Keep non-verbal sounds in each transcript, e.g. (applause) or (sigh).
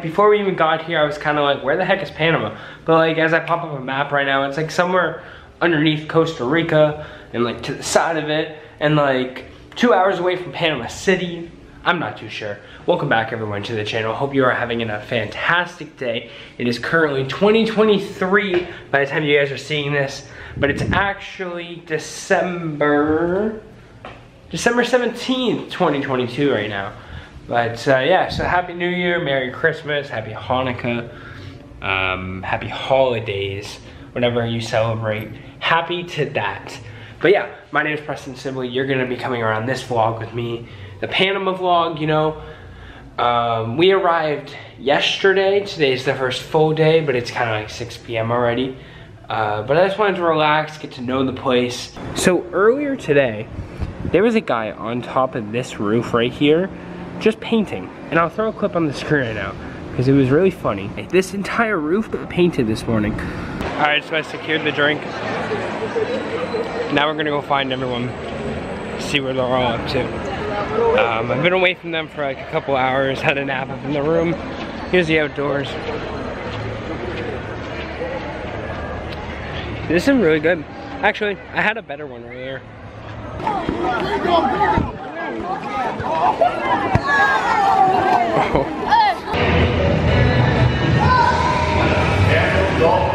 before we even got here, I was kind of like, where the heck is Panama? But like, as I pop up a map right now, it's like somewhere underneath Costa Rica and like to the side of it and like two hours away from Panama City. I'm not too sure. Welcome back everyone to the channel. Hope you are having a fantastic day. It is currently 2023 by the time you guys are seeing this, but it's actually December, December 17th, 2022 right now. But uh, yeah, so Happy New Year, Merry Christmas, Happy Hanukkah, um, Happy Holidays, whatever you celebrate. Happy to that. But yeah, my name is Preston Sibley. You're gonna be coming around this vlog with me. The Panama vlog, you know. Um, we arrived yesterday. Today's the first full day, but it's kind of like 6 p.m. already. Uh, but I just wanted to relax, get to know the place. So earlier today, there was a guy on top of this roof right here, just painting. And I'll throw a clip on the screen right now, because it was really funny. This entire roof painted this morning. All right, so I secured the drink. Now we're gonna go find everyone, see where they're all up to. Um, I've been away from them for like a couple hours, had a nap up in the room. Here's the outdoors. This is really good. Actually, I had a better one right (laughs) here.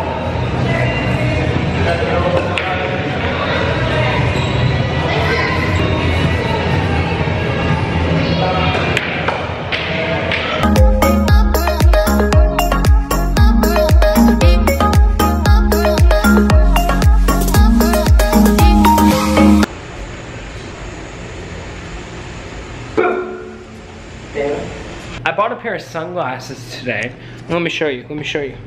Bought a pair of sunglasses today. Let me show you, let me show you.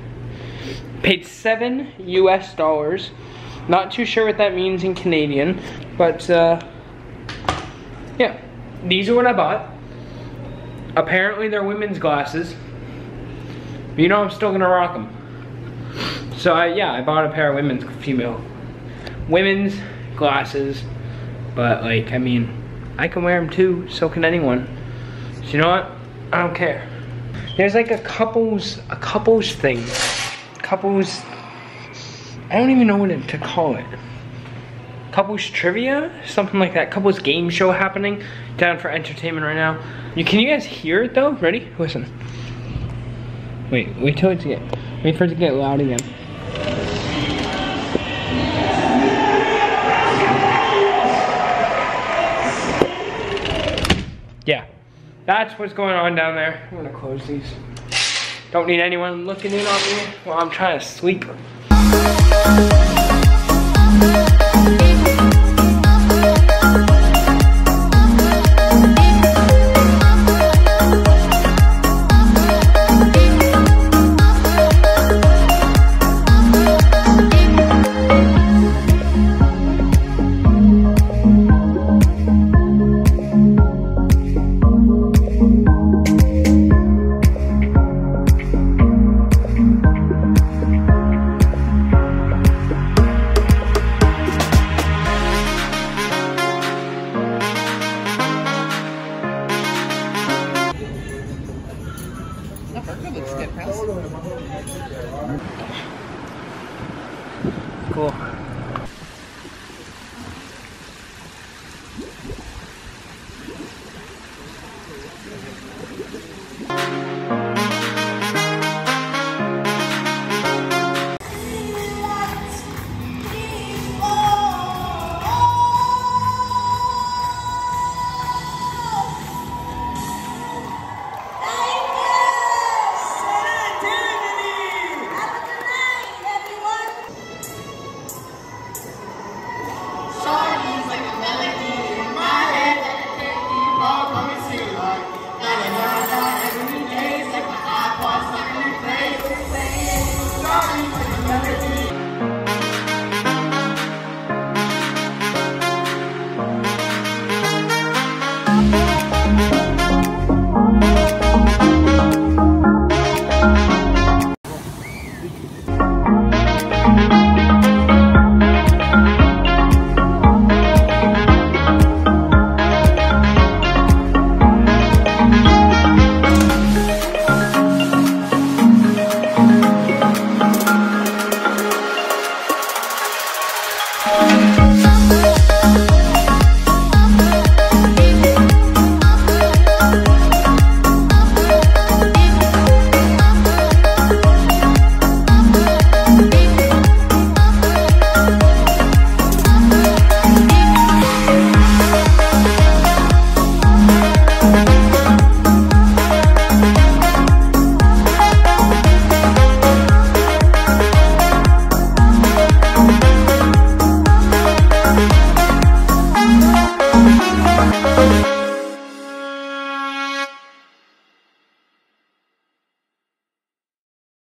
Paid seven US dollars. Not too sure what that means in Canadian, but uh, yeah, these are what I bought. Apparently they're women's glasses. You know I'm still gonna rock them. So I, yeah, I bought a pair of women's, female, women's glasses. But like, I mean, I can wear them too, so can anyone. So you know what? I don't care. There's like a couples, a couples thing. Couples, I don't even know what to call it. Couples trivia? Something like that. Couples game show happening down for entertainment right now. You, can you guys hear it though? Ready? Listen. Wait, wait till it to get, wait for it to get loud again. That's what's going on down there. I'm gonna close these. Don't need anyone looking in on me while I'm trying to sleep.